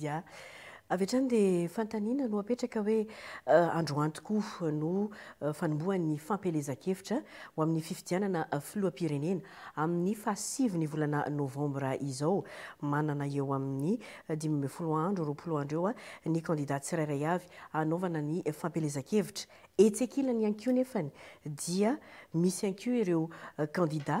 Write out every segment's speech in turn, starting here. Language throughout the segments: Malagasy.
Ia. Avy hatrany dia fanontaniana no apetraka hoe androany tokoa no fanombohan'ny fampielezan-kevitra ho amin'ny fifidianana filoham-pirenena amin'ny fahasivy ny volana novambra izao. Manana eo amin'ny dimy ambin'ny folo andro, roapolo andro eo ny kandida tsirairay avy hanaovana ny fampielezan-kevitra. Etsy ankilany ihany koa nefany dia misy ihany koa ireo kandida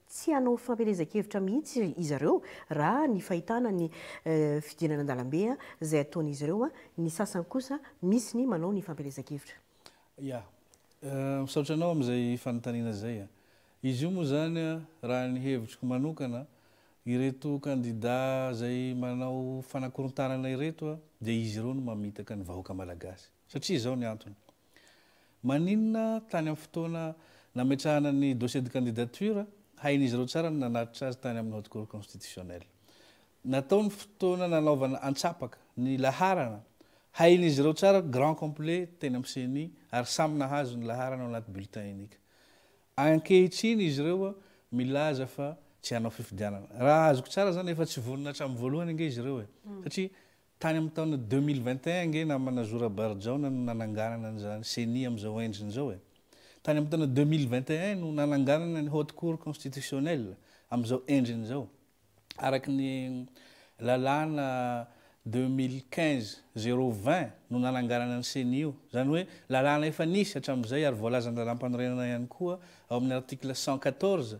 Tsy hanao fampielezan-kevitra mihitsy izareo raha ny fahitana ny fidinana an-dalambe izay ataon'izy ireo, ny sasany kosa misy ny manao ny fampielezan-kevitra. Ya. Misaotra anao amin'izay fanontaniana izay. Izy io moa izany raha ny hevitriko manokana, ireto kandida izay manao fanakorontanana ireto dia izy ireo no mamitaka ny vahoaka malagasy. Satria izao ny antony. Maninona tany amin'ny fotoana nametrahana ny dossier de candidature, hain'izy ireo tsara ny nanatitra azy tany amin'ny Haute Cour constitutionnelle. Natao ny fotoana nanaovana antsapaka ny laharana, hain'izy ireo tsara grand complet teny amin'ny ceni ary samy nahazo ny laharana ao anaty bulletin unique. Ankehitriny izy ireo milaza fa tsy hanao fifidianana. Raha azoko tsara izany efa tsy vonona hatramin'ny voalohany ange izy ireo e. Satria Tany amin'ny taona deux mille vingt et un ange namana Zo Rabarijaona no nananganana an'izany ceni amin'izao endriny izao e! Tany amin'ny taona deux mille vingt et un no nananganana ny Haute Cour Constitutionnelle amin'izao endriny izao araka ny lalàna deux mille quinze zéro vingt no nananganana ny ceni io, izany hoe lalàna efa nisy hatramin'izay ary voalazan'ny Lalàmpanorenana ihany koa ao amin'ny article cent quatorze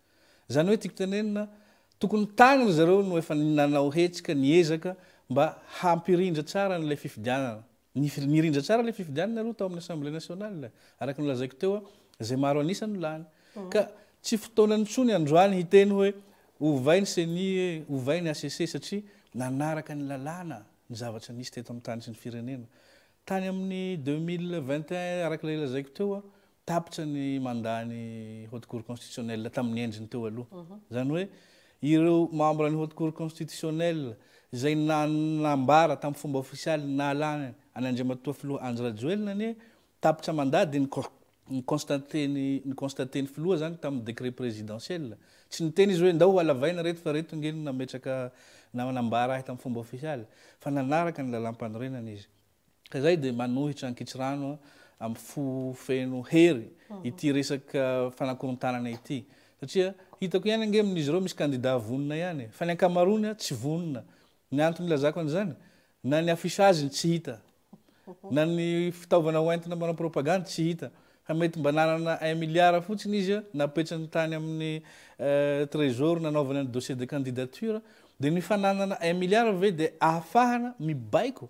Izany hoe tiako tenenina, tokony tany ry zareo no efa nanao hetsika, niezaka mba hampirindra tsara an'ilay fifidianana. Nirindra tsara ilay fifidianana aloha tao amin'ny Assemblée nationale, araka ny nolazaiko teo, izay maro an'isa no lany. Ka tsy fotoanany intsony androany hiteny hoe ovay ny ceni e, ovay ny hcc satria nanaraka ny lalàna ny zavatra nisy teto amin'ny tany sy ny firenena. Tany amin'ny deux mille vingt et un, araka ilay lazaiko teo, tapitra ny mandat ny Haute Cour Constitutionnelle tamin'ny endriny teo aloha. Izany hoe ireo membre ny Haute Cour Constitutionnelle izay nanambara tamin'ny fomba ofisialy nahalany an' Andriamatoa Filoha Andry Rajoelina anie tapitra mandat dia ni-constater-ny ni-constater-ny Filoha izany tamin'ny décret présidentiel. Tsy niteny izy hoe ndao halavaina ireto fa ireto ange no nametraka nanambara ahy tamin'ny fomba ofisialy fa nanaraka ny lalam-panorenana izy. Ka izay dia manohitra ankitsirano amin'ny fo feno hery ity resaka fanakorontànana ity. Satria hitako ihany ange amin'izy ireo misy kandidà vonona ihany e. Fa ny ankamaroany tsy vonona. Ny antony ilazako an'izany, na ny affichage-ny tsy hita, na ny fitaovana hoentina manao propagandy tsy hita. Fa mety mba nanana un milliard fotsiny izy, napetrany tany amin'ny Trésor nanaovany an'i dossier de candidature, dia ny fananana un milliard ve dia ahafahana mibaiko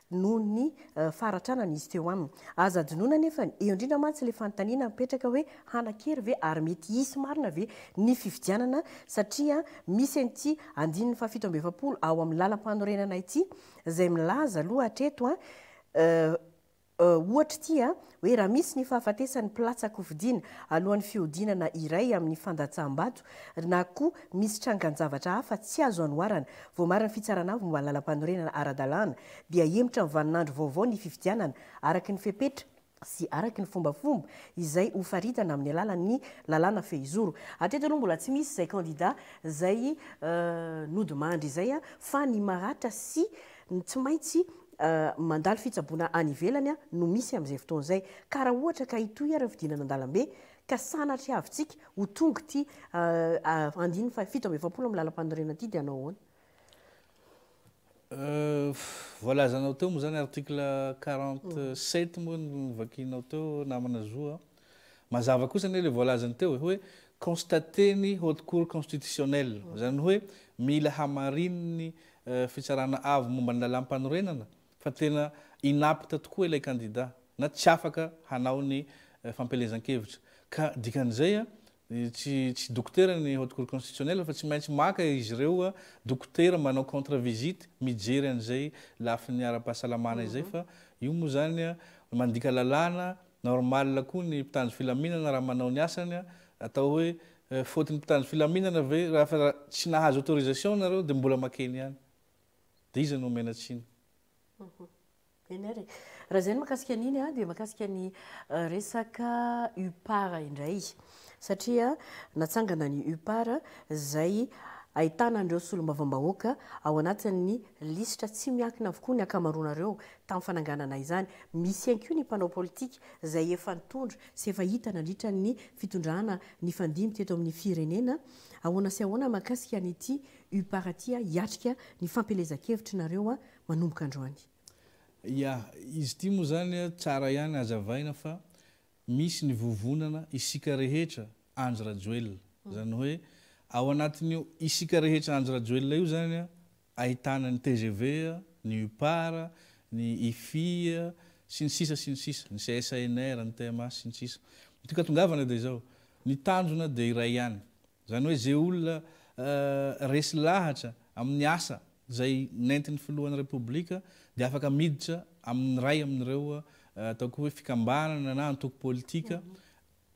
noho ny faharatranana izy teo aminy. Azo hadinoina anefa ny, eo indrindra mantsy ilay fanontaniana mipetraka hoe hanan-kery ve ary mety hisy marina ve ny fifidianana satria misy an'ity andininy fahafito amby efapolo ao amin'ny lalampanorenana ity izay milaza aloha hatreto ohatra ity hoe raha misy ny fahafatesan'ny mpilatsaka hofidiana alohan'ny fihodinana iray amin'ny fandatsaham-bato na koa misy trangan-javatra hafa tsy azo anoharana, voamarin'ny Fitsarana Avo momba ny Lalampanorenana ara-dalàna, dia hihemotra amin'ny vaninandro vaovao ny fifidianana araka ny fepetra, sy araka ny fombafomba izay hofaritana amin'ny alalan'ny lalàna fehizoro. Hatreto aloha mbola tsy misy izay kandida izay nodimandry izay fa ny maratra sy Ny tsy maintsy mandalo fitsaboana any ivelany no misy amin'izay fotoana izay. Ka raha ohatra ka hitohy ary ny fidinana an-dalambe, ka sanatria havintsika ho tonga ity andininy fahafito amby efapolo amin'ny Lalampanorenana ity dia hanao ahoana? Voalazanao teo moa izany article quarante sept moa no novakianao teo namana Zo a. Mazava kosa anie ilay voalazany teo e, hoe constater-ny Haute Cour Constitutionnelle, izany ny hoe mila hamarinin'ny Fitsarana Avo momba ny Lalàmpanorenana fa tena inapte tokoa ilay kandida na tsy afaka hanao ny fampielezan-kevitra. Ka dikan'izay, Tsy tsy dokotera ny Haute Cour Constitutionnelle fa tsy maintsy maka izy ireo dokotera manao contre visite mijery an'izay lafiny ara-pahasalamana izay fa io moa izany mandika lalàna, normal koa ny mpitandro filaminana raha manao ny asany, atao hoe faute-n'ny mpitandro filaminana ve raha tsy nahazo autorisation nareo dia mbola makeny ihany? Dia iza no omena tsiny? Eny ary e. Raha izay no mahakasika an'iny dia mahakasika ny resaka UPAR indray. Satria natsangana ny UPAR izay ahitana an'ireo solombavambahoaka ao anatin'ny lisitra tsy miankina avokoa ny ankamaroanareo tamin'ny fananganana izany. Misy ihany koa ny mpanao politika izay efa nitondra sy efa hita nandritra ny fitondrana nifandimby teto amin'ny firenena. Ahoana sy ahoana mahakasika an'ity UPAR ity hiatrika ny fampielezan-kevitry nareo manomboka androany. Ya, izy ity moa izany tsara ihany hazavaina fa misy ny vovonana isika rehetra Andry Rajoelina. Izany hoe ao anatin'io isika rehetra Andry Rajoelina io izany ahitana ny tgv, ny UPAR, ny IFI, sy ny sisa sy ny sisa, ny CSANR, ny TMA, sy ny sisa. Ity katongavana dia izao, ny tanjona dia iray ihany, Izany hoe izay olona resy lahatra amin'ny asa izay nentin'ny Filohan'ny Repoblika dia afaka miditra amin'ny iray amin'ireo ataoko hoe fikambanana na antoko politika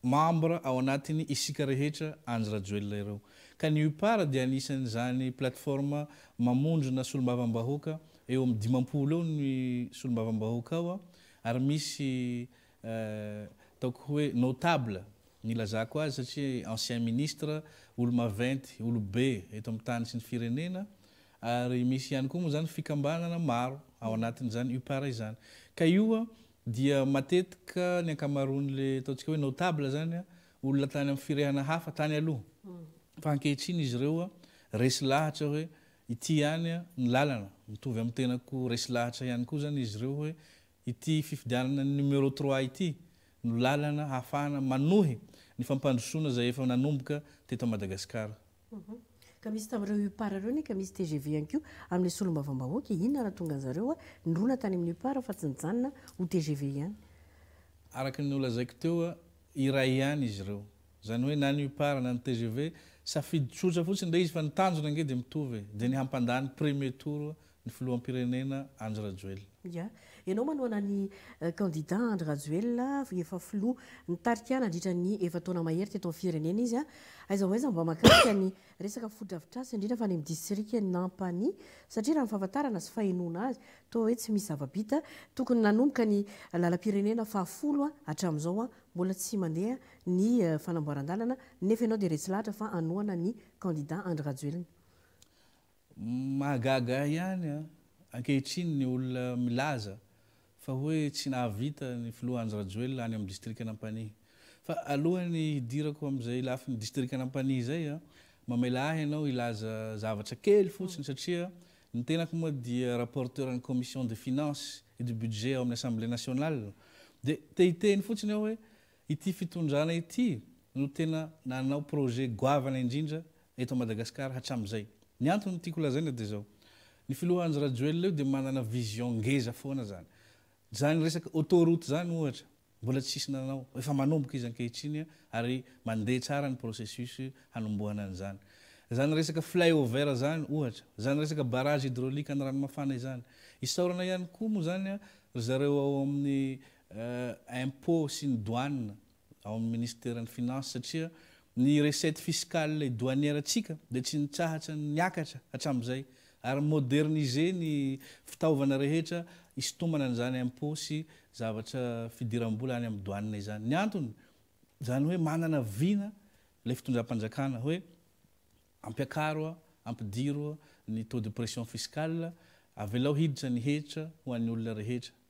membre ao anatin'ny Isika Rehetra Andry Rajoelina ireo. Ka ny UPAR dia anisan'izany plateforme mamondrona solombavambahoaka eo amin'ny dimampolo eo ny solombavambahoaka ao ary misy ataoko hoe notable Nilazako azy satria ancien ministre, olo maventy, olo be eto amin'ny tany sy ny firenena ary misy ihany koa moa izany fikambanana maro ao anatin'izany UPAR izany. Ka io dia matetika ny ankamaroan'le ataontsika hoe notable izany olona tany amin'ny firehana hafa tany aloha. Fa ankehitriny izy ireo resy lahatra hoe ity ihany ny lalana. Mitovy amin'ny tenako resy lahatra ihany koa izany izy ireo hoe Ity fifidianana ny numéro trois ity no lalana hahafahana manohy ny fampandrosoana izay efa nanomboka teto Madagasikara. Ka misy tamin'ireo UPAR ireo anie ka misy tgv ihany koa amin'ilay solombavambahoaka e! Inona nahatonga anzareo a nirona tany amin'ny UPAR fa tsy nijanona ho tgv ihany? Araka ny nolazaiko teo a, iray ihany izy ireo. Izany hoe na ny UPAR na ny tgv, safidy tsotra fotsiny ilay izy fa ny tanjona ange dia mitovy e! Dia ny hampandany premier tour ny filoham-pirenena Andry Rajoelina. Ya. Ianao manohana ny kandida Andry Rajoelina, efa filoha nitarika nandritra ny efa-taona mahery teto amin'ny firenena izy. Aiza ho aiza mba mahakasika ny resaka fotodrafitrasa, indrindra fa any amin'ny distrikan'i Nampanie? Satria raha ny fahafantarana sy fahenoana azy, toa hoe tsy misy zava-bita. Tokony nanomboka ny lalam-pirenena fahafolo hatramin'izao, mbola tsy mandeha ny fanamboaran-dalana, nefa ianao dia retsy lahatra fa hanohana ny kandida Andry Rajoelina. Mahagaga ahy ihany ankehitriny ny olona milaza fa hoe tsy nahavita ny filoha Andry Rajoelina any amin'ny distrikan'Ampanihy. Fa alohan'ny hidirako amin'izay lafiny distrikan'Ampanihy izay, mamelà ahy ianao hilaza zavatra kely fotsiny satria ny tenako moa dia rapporteur-n'ny commission des finances et du budget ao amin'ny Assemblée nationale dia te-hiteny fotsiny aho hoe Ity fitondrana ity no tena nanao projet goavana indrindra eto Madagascar hatramizay. Ny antony tiako lazaina dia zao, ny filoha Andry Rajoelina io dia manana vision ngeza foana zany. Zany resaka autoroute zany ohatra, mbola tsisy nanao, efa manomboka izy ankehitriny ary mandeha tsara ny processus hanombohana an'izany. Zany resaka flyover zany ohatra, zany resaka barrage hydraulique an'i Ranomafana izany. Isaorana ihany koa moa zany ry zareo ao amin'ny impôts sy ny douanes ao amin'ny minisiteran'ny finances satria ny recettes fiscales et douanières antsika dia tsy nitsahatra niakatra hatramin'izay ary moderniser ny fitaovana rehetra hisintomana an'izany impôts sy zavatra fidiram-bola any amin'ny douanes izany. Ny antony izany hoe manana vina ilay fitondram-panjakana hoe ampiakaro, ampidiro ny taux de pression fiscale, avelao hiditra ny hetra ho an'ny olona rehetra.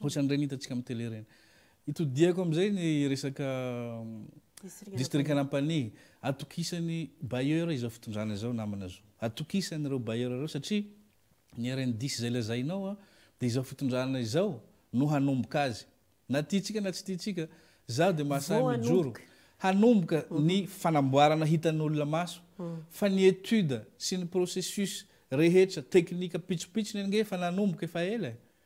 Ohatran'ireny hitantsika amin'ny télé ireny. Itodihako amin'izay ny resaka distrikan'Ampanihy. Atokisan'ny bailleur izao fitondrana izao namana zo. Atokisan'ireo bailleur ireo satria ny RNDIS izay lazainao dia izao fitondrana izao no hanomboka azy. Na tiantsika na tsy tiantsika, izaho dia mahasahy mijoro. Hanomboka ny fanamboarana hitan'olona maso. Fa ny étude sy ny processus rehetra, teknika pitsopitsony ange efa nanomboka efa ela e.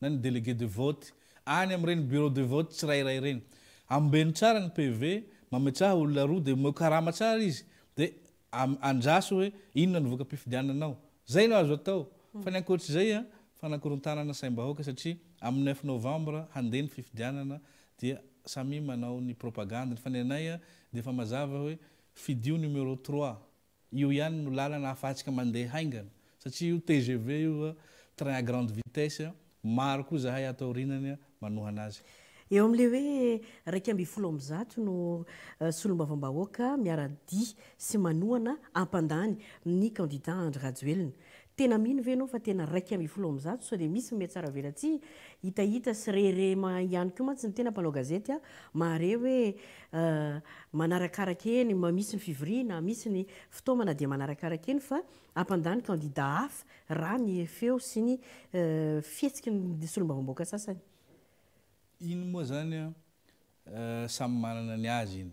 na ny délégué de vote any amin'ireny bureau de vote tsirairay ireny. Ambeno tsara ny PV, mametraha olona roa dia omeo karama tsara izy dia andraso hoe inona ny voka-pifidiananao. Izay no azo atao. Fa ny ankoatr'izay a, fanakorontanana saim-bahoaka satria amin'ny neuf novembre handeha ny fifidianana dia samia manao ny propagandy-ny fa ny anay a dia efa mazava hoe fidio numéro trois. Io ihany no lalana afahantsika mandeha haingana satria io tgv io train à grande vitesse maro koa zahay ato aorinany manohana azy. Eo amin'ilay hoe iraika ambin'ny folo amby zato no solombavambahoaka miara-dia sy manohana hampandany ny kandida Andry Rajoelina. Tena mino ve enao fa tena iraika ambin'ny folo amin'ny zato sao dia misy ny mihatsaravelatsihy, hitahita sy rehirehy mahay ihany koa mantsy ny tena mpanao gazety a! mahare hoe manarakaraka eny ma misy ny fivoriana, misy ny fitaomana dia manarakaraka eny fa hampandà ny kandidà hafa raha ny feo sy ny fihetsiky ny solombavambahoaka sasany. Iny moa izany a, samy manana ny azy iny.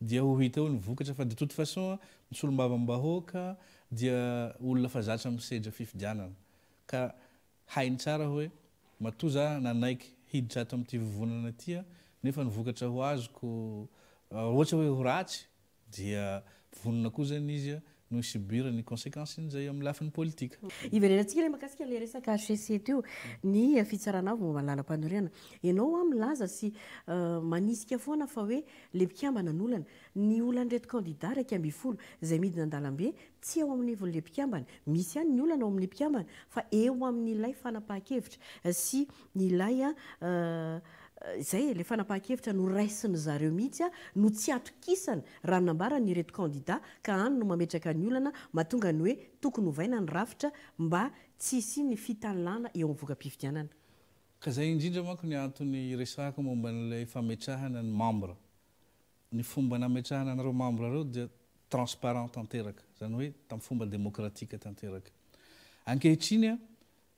dia ho hita eo ny vokatra fa de toute façon ny solombavambahoaka dia olona fa zatra misedra fifidianana ka hainy tsara hoe matoa za nanaiky hiditra ato amin'ity vovonana ity nefa ny vokatra ho azoko raha ohatra hoe ho ratsy dia vonona koa zany izy no hi-subir ny consequences-n'izay amin'ny lafiny politika. Hiverenantsika ilay mahakasika ilay resaka HCC teo, ny fitsarana avo momba ny lalam-panorenana. Ianao hoa milaza sy manisika foana fa hoe ilay mpikambana no olana. Ny olan'ireto kandida iraika ambin'ny folo izay midina an-dalambe tsy ao amin'ny nivon'ilay mpikambana. Misy ihany ny olana ao amin'ny mpikambana fa eo amin'ilay fanapahan-kevitra sy Ny ilay a, izay e, le fanapahan-kevitra noraisin-dry zareo mihitsy a, no tsy atokisana raha ny nambaran' ireto kandida ka any no mametraka ny olana mahatonga ny hoe tokony hovaina ny rafitra mba tsy hisian'ny fitanilana eo amin'ny voka-pifidianana. Ka izay indrindra manko ny antony iresahako momba an'ilay fametrahana ny membre. Ny fomba nametrahana anareo membre ireo dia transparent tanteraka, izany hoe tamin'ny fomba demokratika tanteraka. Ankehitriny a,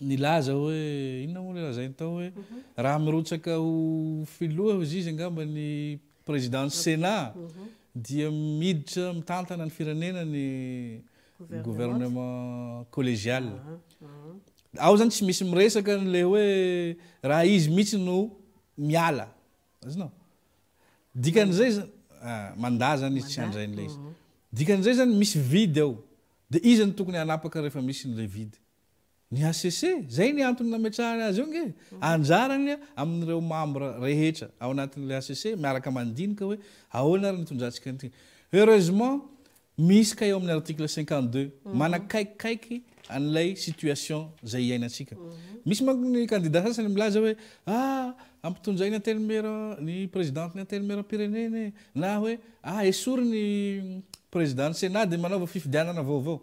nilaza hoe, inona moa ilay lazainy tao hoe, raha mirotsaka ho filoha hozy izy angamba ny présidence sénat dia miditra mitantana ny firenena ny gouvernement collégial. Ao zany tsy misy miresaka an'ilay hoe raha izy mihitsy no miala. Azonao? Dikan'izay zany ah, mandà zany izy tsy handray an'ilay izy. Dikan'izay zany misy vide ao. Dia iza no tokony hanapaka rehefa misy an'ilay vide? Ny hcc, izay ny antony nametrahany azy eo ange. Anjarany amin'ireo membre rehetra ao anatin'ilay hcc miaraka mandinika hoe ahoana ary ny hitondrantsika an'ity. Heureusement, misy kay ao amin'ny article cinquante deux manakaikikaiky an'ilay situation izay iainantsika. Misy manko ny kandida sasany milaza hoe ah, ampitondray ny antenimiera, ny president ny antenimieram-pirenena e! na hoe ah, esory ny president ny senat dia manaova fifidianana vaovao.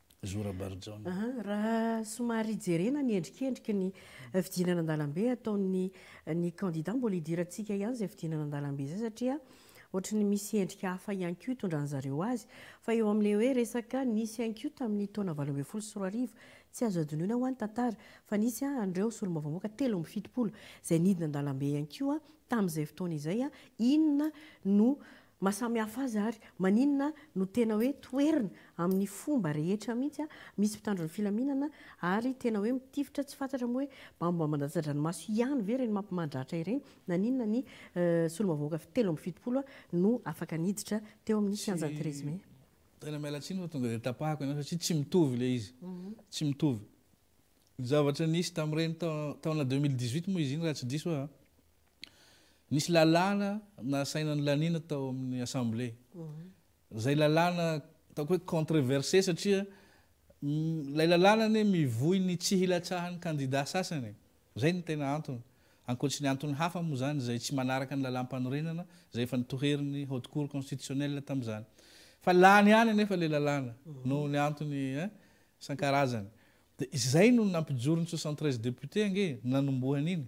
Zora Barijaona. Raha somary jerena ny endrikendriky ny fidinana an-dalambe ataon'ny ny kandida, mbola idirantsika ihany izay fidinana an-dalambe izay satria ohatran'ny misy endrika hafa ihany koa itondran-dry zareo azy. Fa eo amin'ilay hoe resaka nisy ihany koa tamin'ny taona valo ambin'ny folo sy roa arivo, tsy azo hadinoina ho'a ny tantara fa nisy an'ireo solombavambahoaka telo amby fitopolo izay nidina an-dalambe ihany koa tamin'izay fotoana izay, inona no Mahasamihafa azy ary maninona no tena hoe toherina amin'ny fomba rehetra mihitsy misy mpitandro ny filaminana ary tena hoe mitifitra tsy fantatra moa hoe bambombambandatsa-dranomaso ihany ve ireny mampimahadratra ireny naninona ny solombavahoaka telo amby fitopolo no afaka niditra teo amin'ny kianjan'i Treizieme. Tena miala tsiny fa tonga dia tapahako ianao satria tsy mitovy ilay izy. Tsy mitovy. Ny zavatra nisy tamin'ireny taona deux mille dix-huit moa izy iny raha tsy diso aho a. Nisy lalàna nasaina nolaniana tao amin'ny Assemblée. Izay lalàna ataoko hoe controversé satria ilay lalàna anie mivoy ny tsy hilatsahan'ny kandidà sasany e. Izay no tena antony. Ankoatry ny antony hafa moa izany izay tsy manaraka ny lalàm-panorenana izay efa nitoherin'ny Haute Cour constitutionnelle tamin'izany. Fa lany ihany anefa ilay lalàna noho ny antony isan-karazany. Dia izay no nampijoro ny soixante treize députés ange nanombohany iny.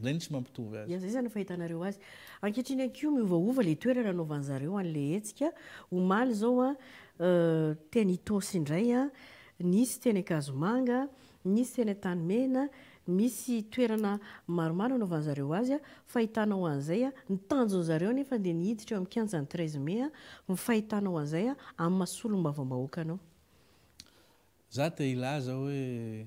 Izay no tsy mampitovy azy. Izay izany no fahitanareo azy. Ankehitriny ihany koa miovaova ilay toerana anaovan'ny zareo an'ilay hetsika. Omaly izao teny Itaosy indray, nisy teny Ankazomanga, nisy teny Antanimena, misy toerana maromaro anaovan'ny zareo azy. Fahitanao an'izay. Ny tanjon'ny zareo anefa dia ny hiditra eo amin'ny kianjan'ny treize mai. Ny fahitanao an'izay amin'ny maha solombavambahoaka anao. Izaho te hilaza hoe.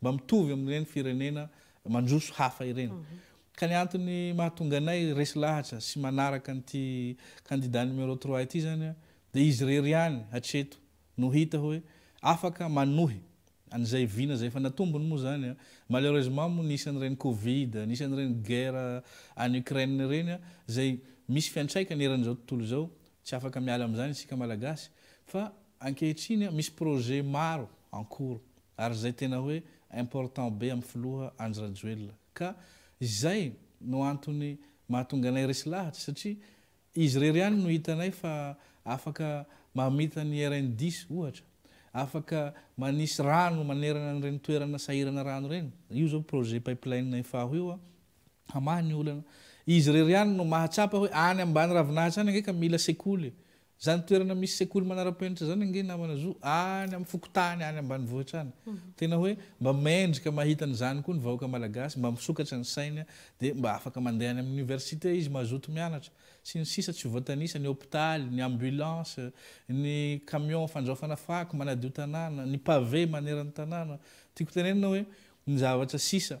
mba mitovy amin'ireny firenena mandroso hafa ireny. Ka ny antony mahatonga anay resy lahatra sy manaraka an'ity kandida numéro trois ity izany dia izy irery ihany hatreto no hita hoe afaka manohy an'izay vina izay efa natombony moa izany. Malheureusement moa nisy an'ireny covid, nisy an'ireny guerre any Ukraine ireny izay misy fiantraikany eran'izao tontolo izao, tsy afaka miala amin'izany isika Malagasy fa ankehitriny misy projet maro en cours. ary izay tena hoe important be am filoha Andry Rajoelina ka izay no antony mahatonga anay resy lahatra satria izy irery ihany no hitanay fa afaka mamita ny rnds ohatra afaka manisy rano manerana an'ireny toerana sahirana rano ireny io zao projet pipeline ifaho io a hamaha ny olana izy irery ihany no mahatsapa hoe any ambany ravinahitra any ange ka mila sekoly Zany toerana misy sekoly manarapenitra zany ange namana zo any am fokotany any ambanivohitra any tena hoe mba mendrika mahita an'izany koa ny vahoaka malagasy mba misokatra ny sainy de mba afaka mandeha any am université izy mazoto mianatra sy ny sisa tsy voatanisa ny hopitaly ny ambulance ny camion fandraofana fako manadio tanàna ny pavé maneran tanàna tiako tenenina hoe ny zavatra sisa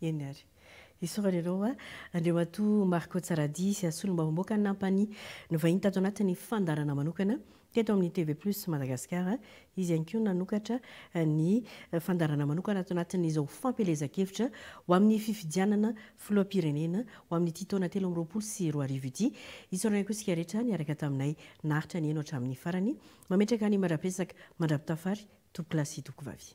Eny ary. Isaorana ianao a! Andriamatoa Marco Tsaradia sy Solombavam-bahoaka Nampany nivahiny tato anatin'ny fandaharana manokana teto amin'ny TV Plus Madagasikara. Izy ihany koa nanokatra ny fandaharana manokana ato anatin'izao fampielezan-kevitra ho amin'ny fifidianana filoham-pirenena ho amin'ity taona telo amby roapolo sy roa arivo ity. Isaorana ihany koa isika rehetra niaraka taminay naharitra ny eno hatramin'ny farany. Mametraka ny mandra-pesaka mandra-pitafary, Tompokolahy sy Tompokovavy.